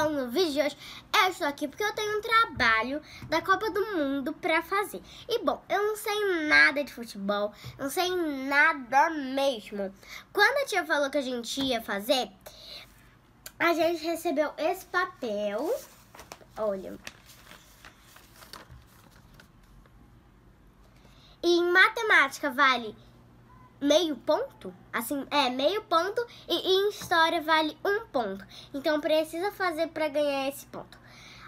Bom, no vídeo de hoje eu estou aqui porque eu tenho um trabalho da Copa do Mundo pra fazer. E bom, eu não sei nada de futebol, não sei nada mesmo. Quando a tia falou que a gente ia fazer, a gente recebeu esse papel. Olha. E em matemática vale meio ponto? Assim, é, meio ponto e, e em história vale um ponto. Então precisa fazer para ganhar esse ponto.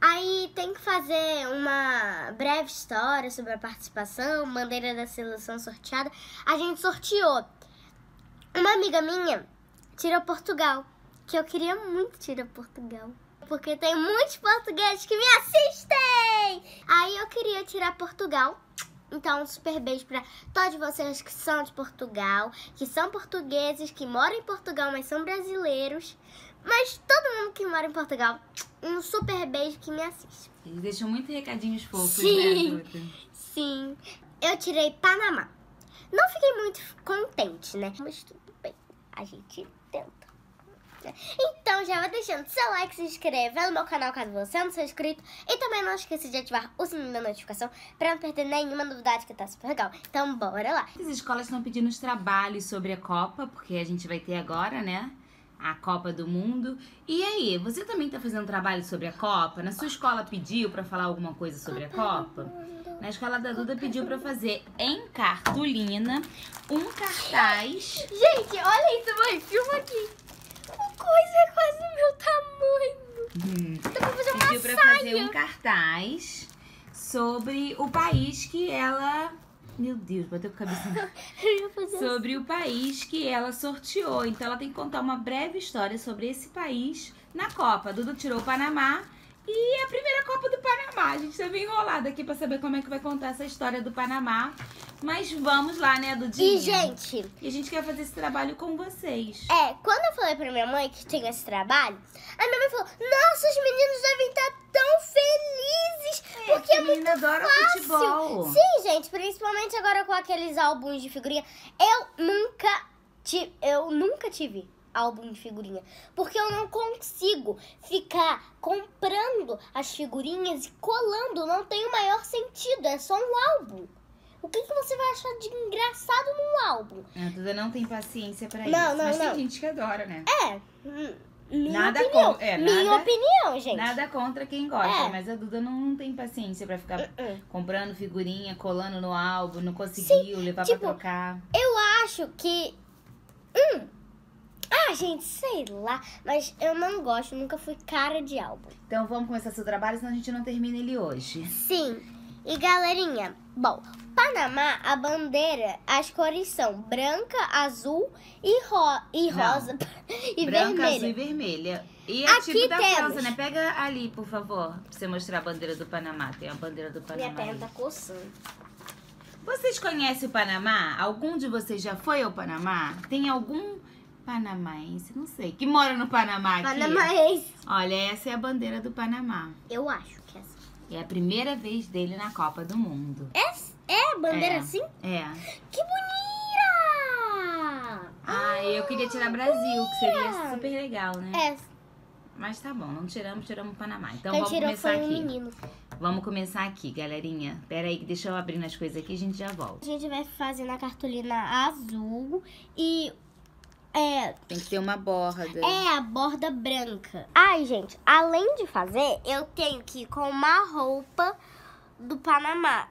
Aí tem que fazer uma breve história sobre a participação, bandeira da seleção sorteada. A gente sorteou. Uma amiga minha tirou Portugal, que eu queria muito tirar Portugal. Porque tem muitos portugueses que me assistem! Aí eu queria tirar Portugal então, um super beijo para todos vocês que são de Portugal, que são portugueses, que moram em Portugal, mas são brasileiros. Mas todo mundo que mora em Portugal, um super beijo que me assiste. Eles deixam muitos recadinhos fofos, Sim. né, Duda? Sim. Eu tirei Panamá. Não fiquei muito contente, né? Mas tudo bem. A gente tenta. Então já vai deixando seu like, se inscrever no meu canal caso você não seja inscrito. E também não esqueça de ativar o sininho da notificação para não perder nenhuma novidade que tá super legal. Então bora lá. As escolas estão pedindo os trabalhos sobre a Copa, porque a gente vai ter agora, né? A Copa do Mundo. E aí, você também tá fazendo trabalho sobre a Copa? Na sua escola pediu para falar alguma coisa sobre a Copa? Na escola da Duda pediu para fazer em cartolina um cartaz. Gente, olha isso, mãe. Filma aqui. Coisa é quase o meu tamanho. Hum, Dá pra fazer uma pediu para saia. fazer um cartaz sobre o país que ela. Meu Deus, bateu com a cabeça. Sobre o país que ela sorteou. Então ela tem que contar uma breve história sobre esse país na Copa. A Duda tirou o Panamá e é a primeira Copa do Panamá. A gente tá meio enrolada aqui pra saber como é que vai contar essa história do Panamá. Mas vamos lá, né, Dudinha? E, gente, E a gente quer fazer esse trabalho com vocês. é, quando eu falei pra minha mãe que tinha esse trabalho, a minha mãe falou: Nossa, os meninos devem estar tão felizes! porque a é muito menina adora fácil. futebol. Sim, gente, principalmente agora com aqueles álbuns de figurinha. Eu nunca tive, eu nunca tive álbum de figurinha, porque eu não consigo ficar comprando as figurinhas e colando, não tem o maior sentido, é só um álbum. O que, que você vai achar de engraçado num álbum? A Duda não tem paciência pra Não, isso. não, mas não. tem gente que adora, né? É, hum, minha Nada opinião. é, minha nada- opinião, gente. Nada contra quem gosta, É. mas a Duda não tem paciência pra ficar Uh-uh. comprando figurinha, colando no álbum, não conseguiu levar tipo, pra trocar. Eu acho que. Hum. Ah, gente, sei lá. Mas eu não gosto, nunca fui cara de álbum. Então vamos começar seu trabalho, senão a gente não termina ele hoje. Sim. E galerinha, bom, Panamá, a bandeira, as cores são branca, azul e, ro e rosa e Branca, azul e vermelha. vermelha. E a Aqui tipo da temos. França, né? Pega ali, por favor, pra você mostrar a bandeira do Panamá. Tem a bandeira do Minha Panamá. perna ali. tá coçando. Vocês conhecem o Panamá? Algum de vocês já foi ao Panamá? Tem algum panamaense, não sei, que mora no Panamá aqui? Panamaense. Olha, essa é a bandeira do Panamá. Eu acho que é assim. É a primeira vez dele na Copa do Mundo. É, é bandeira É. assim? É. Que bonita! Ah, eu queria tirar Brasil, que seria super legal, né? É, Mas tá bom, não tiramos, tiramos o Panamá. Então quem vamos começar aqui. menino. Vamos começar aqui, galerinha. Pera aí, que deixa eu abrir as coisas aqui e a gente já volta. A gente vai fazer na cartolina azul e é, Tem que ter uma borda. é a borda branca. Ai, gente, além de fazer, eu tenho que ir com uma roupa do Panamá.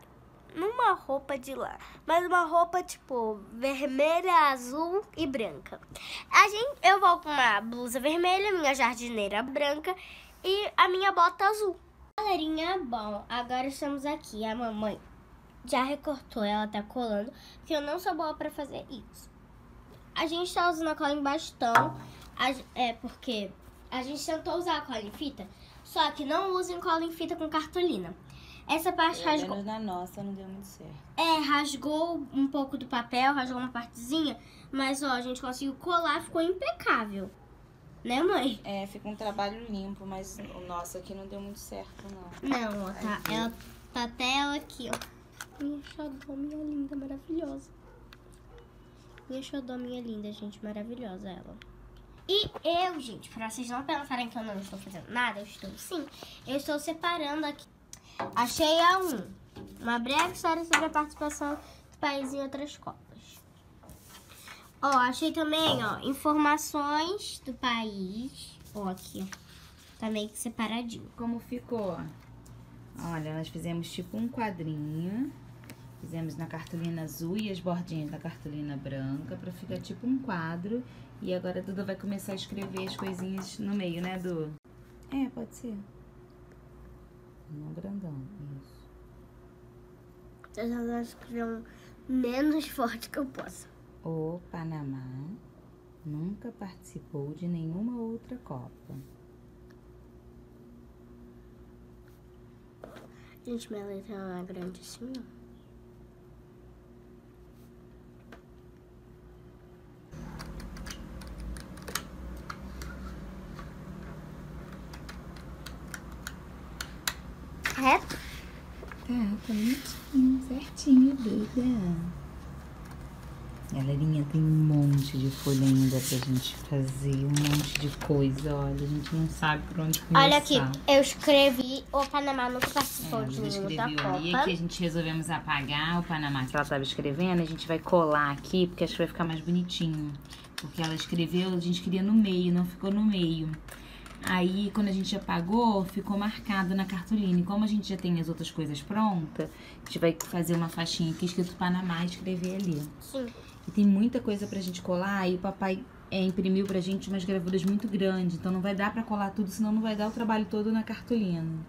Numa roupa de lá, mas uma roupa tipo vermelha, azul e branca. A gente, eu vou com uma blusa vermelha, minha jardineira branca e a minha bota azul. Galerinha, bom, agora estamos aqui. A mamãe já recortou, ela tá colando, porque eu não sou boa pra fazer isso. A gente tá usando a cola em bastão, a é porque a gente tentou usar a cola em fita, só que não usem cola em fita com cartolina. Essa parte rasgou, na nossa não deu muito certo. é, rasgou um pouco do papel, rasgou uma partezinha, mas ó, a gente conseguiu colar, ficou impecável. Né, mãe? É, fica um trabalho limpo, mas o nosso aqui não deu muito certo, não. Não, ó, tá, ela, tá até ela aqui, ó. Minha xodó, minha linda, maravilhosa. Minha xodó, minha linda, gente, maravilhosa ela. E eu, gente, pra vocês não pensarem que eu não estou fazendo nada, eu estou sim. Eu estou separando aqui. Achei a um. Uma breve história sobre a participação do país em outras Copas. Ó, achei também, ó, informações do país. Ó, aqui, ó. Tá meio que separadinho. Como ficou? Olha, nós fizemos tipo um quadrinho. Fizemos na cartolina azul e as bordinhas da cartolina branca pra ficar tipo um quadro. E agora a Duda vai começar a escrever as coisinhas no meio, né, Du? É, pode ser. Não grandão, isso. Eu já vou escrever um menos forte que eu possa. O Panamá nunca participou de nenhuma outra Copa. Gente, minha letra não é grande assim, não. Reto? Tá, tá bonitinho, certinho, Duda. Galerinha, tem um monte de folha ainda pra gente fazer, um monte de coisa, olha, a gente não sabe por onde começar. Olha aqui, eu escrevi o Panamá nunca É, participou a de nenhuma escreveu da ali, Copa. aqui a gente resolvemos apagar o Panamá que ela tava escrevendo, a gente vai colar aqui, porque acho que vai ficar mais bonitinho. Porque ela escreveu, a gente queria no meio, não ficou no meio. Aí, quando a gente apagou, ficou marcado na cartolina. E como a gente já tem as outras coisas prontas, a gente vai fazer uma faixinha aqui escrito Panamá e escrever ali. Sim. E tem muita coisa pra gente colar e o papai é, imprimiu pra gente umas gravuras muito grandes. Então não vai dar pra colar tudo, senão não vai dar o trabalho todo na cartolina.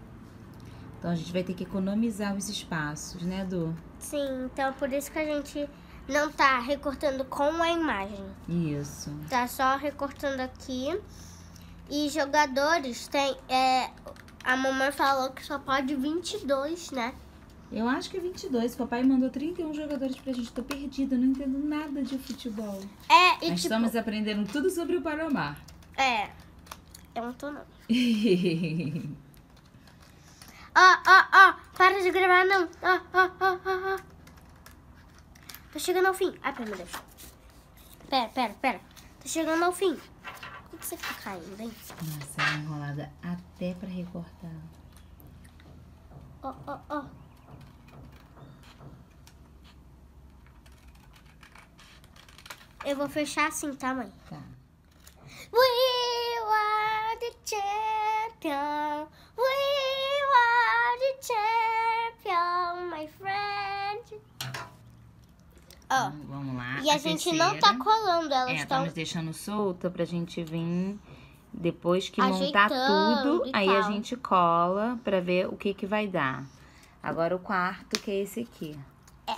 Então a gente vai ter que economizar os espaços, né, Du? Sim, então por isso que a gente não tá recortando com a imagem. Isso. Tá só recortando aqui. E jogadores tem. É, a mamãe falou que só pode 22, né? Eu acho que é 22. O papai mandou 31 jogadores pra gente. Tô perdida, não entendo nada de futebol. É, e Nós tipo. estamos aprendendo tudo sobre o Panamá. É. Eu não tô não. Ó, ó, ó. Para de gravar, não. Ó, ó, ó, ó, ó. Tá chegando ao fim. Ai, pera, meu Deus. Pera, pera, pera. Tá chegando ao fim. Que você fica caindo, hein? Nossa, ela é enrolada até pra recortar. Ó, ó, ó. Eu vou fechar assim, tá, mãe? Tá. We are the champion. Ó, Vamos- lá. e a, gente não tá terceira. colando, elas É, estão. estamos deixando solta pra gente vir depois que montar Ajeitando tudo, e aí a gente cola pra ver o que que vai dar. Agora o quarto, que é esse aqui. É.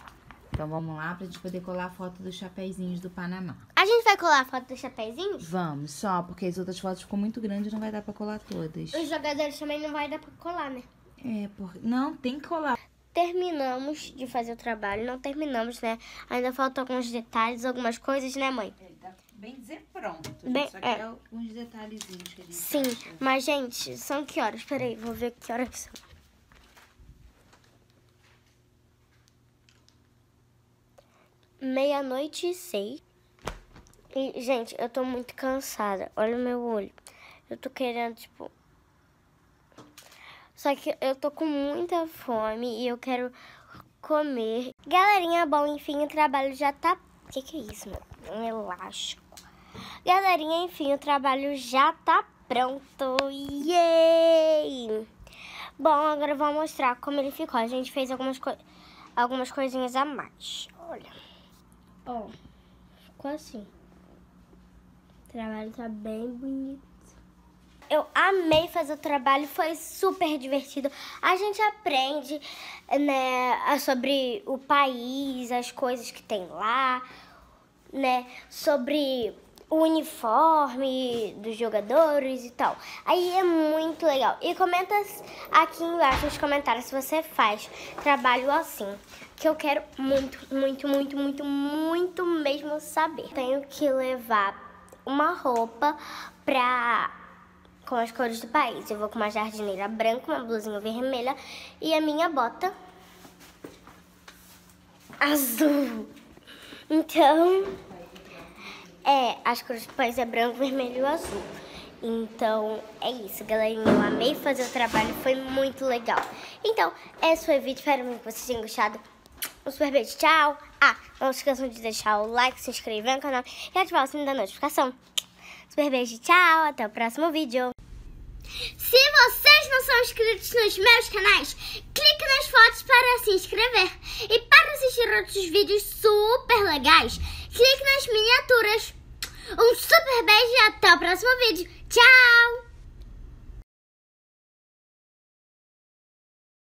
Então vamos lá pra gente poder colar a foto dos chapeizinhos do Panamá. A gente vai colar a foto dos chapéuzinhos? Vamos, só porque as outras fotos ficou muito grande, não vai dar pra colar todas. Os jogadores também não vai dar pra colar, né? É, porque não tem que colar. Terminamos de fazer o trabalho, não terminamos, né? Ainda faltam alguns detalhes, algumas coisas, né, mãe? Ele tá bem dizer pronto, Bem- só é. que é alguns detalhezinhos que a gente Sim, acha. mas gente, são que horas? Peraí, vou ver que horas são. Meia-noite e seis. E, gente, eu tô muito cansada. Olha o meu olho. Eu tô querendo, tipo. Só que eu tô com muita fome e eu quero comer. Galerinha, bom, enfim, o trabalho já tá. O que, que é isso, meu? Um elástico. Galerinha, enfim, o trabalho já tá pronto. Yay! Bom, agora eu vou mostrar como ele ficou. A gente fez algumas, coi algumas coisinhas a mais. Olha. Ó, ficou assim. O trabalho tá bem bonito. Eu amei fazer o trabalho, foi super divertido. A gente aprende, né, sobre o país, as coisas que tem lá, né, sobre o uniforme dos jogadores e tal. Aí é muito legal. E comenta aqui embaixo nos comentários se você faz trabalho assim, que eu quero muito, muito, muito, muito, muito mesmo saber. Tenho que levar uma roupa pra com as cores do país. Eu vou com uma jardineira branca, uma blusinha vermelha e a minha bota azul. Então, É, as cores do país é branco, vermelho e azul. Então, é isso, galerinha. Eu amei fazer o trabalho, foi muito legal. Então, esse foi o vídeo. Espero muito que vocês tenham gostado. Um super beijo, tchau. Ah, não esqueçam de deixar o like, se inscrever no canal e ativar o sininho da notificação. Super beijo, tchau. Até o próximo vídeo. Se vocês não são inscritos nos meus canais, clique nas fotos para se inscrever. E para assistir outros vídeos super legais, clique nas miniaturas. Um super beijo e até o próximo vídeo. Tchau!